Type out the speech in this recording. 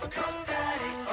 Because that